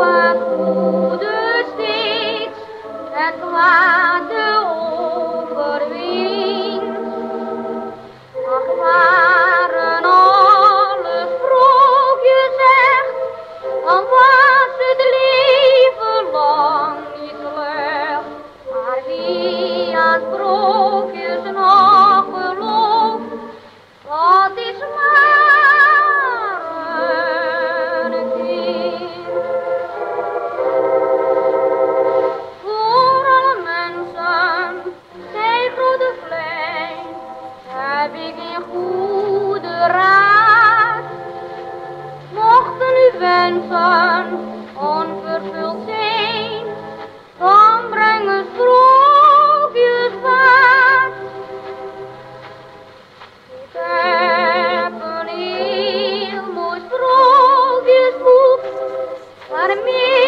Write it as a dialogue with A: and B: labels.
A: à coups de six, quatre heb ik een goede raad. Mochten uw wensen onvervuld zijn, dan brengen strookjes vaak. Ik heb een heel mooi sprookjesboek, waarmee